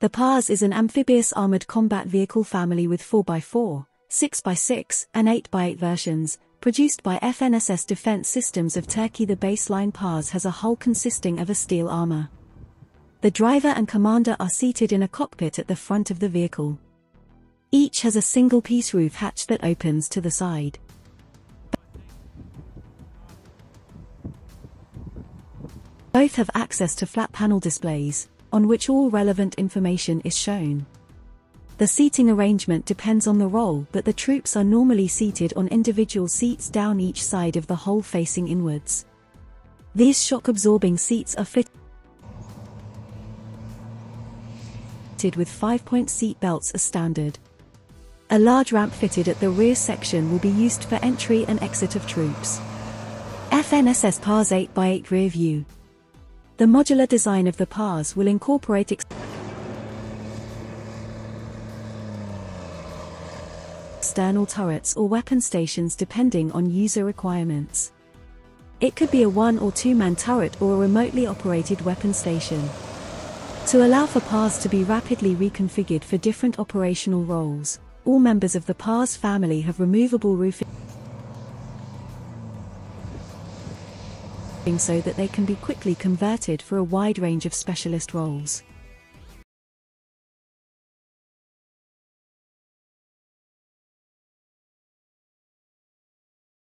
The PARS is an amphibious armored combat vehicle family with 4x4, 6x6, and 8x8 versions, produced by FNSS Defense Systems of Turkey. The baseline PARS has a hull consisting of a steel armor. The driver and commander are seated in a cockpit at the front of the vehicle. Each has a single-piece roof hatch that opens to the side. Both have access to flat panel displays, on which all relevant information is shown. The seating arrangement depends on the role but the troops are normally seated on individual seats down each side of the hull facing inwards. These shock-absorbing seats are fitted with 5-point seat belts as standard. A large ramp fitted at the rear section will be used for entry and exit of troops. FNSS PARS 8x8 rear view. The modular design of the PARS will incorporate external turrets or weapon stations depending on user requirements. It could be a one or two man turret or a remotely operated weapon station. To allow for PARS to be rapidly reconfigured for different operational roles, all members of the PARS family have removable roofing so that they can be quickly converted for a wide range of specialist roles.